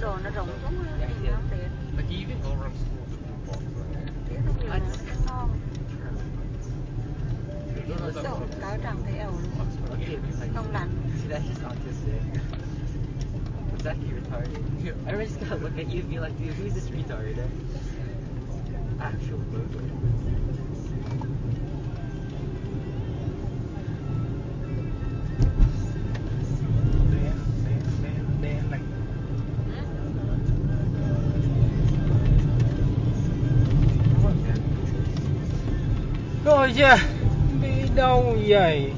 nó đồ nó rụng xuống á, thì không tiện. Biết không nhiều nữa nó ngon. Thì ầu luôn. Okay, like, không lạnh. Actually retarded. Everyone's gonna look at you and be like, dude, who's this retard? Actual logo. Rồi chưa? Đi đâu vậy?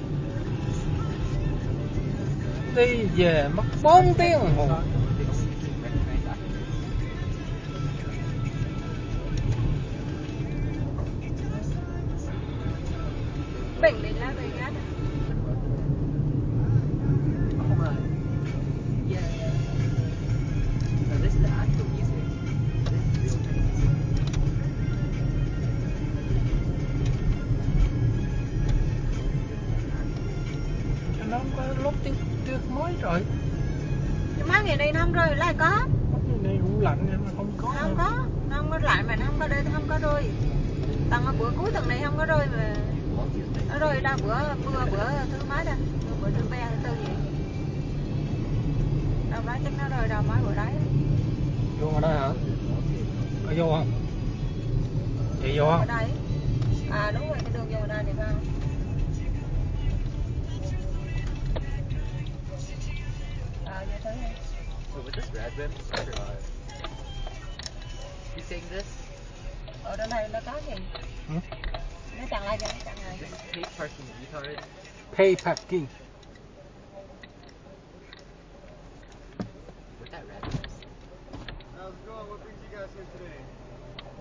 Đi về mất 4 tiếng đồng hồ. bình lên lá Vegas à? Rồi. cái má ngày đây nó không rơi lại có Lúc này cũng lạnh nhưng mà không có. không có nó không có lại mà nó không có đây không có rơi tầng ở bữa cuối tuần này không có rơi mà nó rơi đâu bữa mưa bữa thứ mấy mưa bữa thứ ba thứ tư gì đâu đó chắc nó rơi đâu mấy bữa đấy Vô ở đây hả? Có vô không? Vậy vô ở không? đây à đúng rồi cái đường vô đây thì phải không with this red rim, or, uh, you saying this? ở đây này nó có gì Ừ? nó chặn lại cho nó chặn lại This is paid parking retard. Pay parking. With that red rim. How's it going? What brings you guys here today?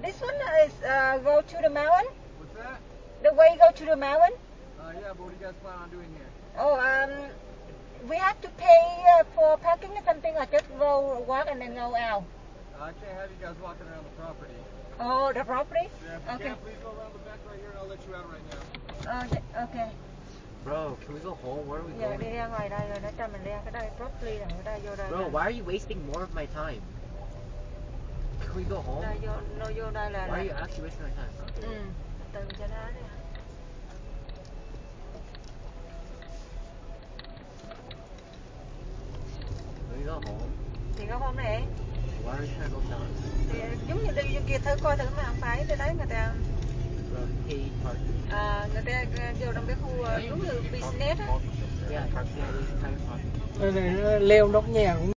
this one is uh, go to the mountain What's that? the way go to the mountain Uh, yeah, but what do you guys plan on doing here? Oh, um, we have to pay uh, for parking or something, or just go walk and then go out? Uh, I can't have you guys walking around the property. Oh, the property? Yeah, if you Okay. can, please go around the back right here and I'll let you out right now. Yeah, okay. Bro, can we go home? Where are we Giờ going? đi ra ngoài đây rồi nó cho mình ra cái đây property rồi ở đây vô đây. Bro, why are you wasting more of my time? Can we go home? Đây vô nó vô đây là. Why are you actually wasting my time? ừ, từ cho nó đi. Can we go home? Thì có không down? Thì giống như đi vô kia thử coi thử mà không phải tới đấy người ta à, người ta vô trong cái khu ờ, giống như business á. Nó leo nóc nhà cũng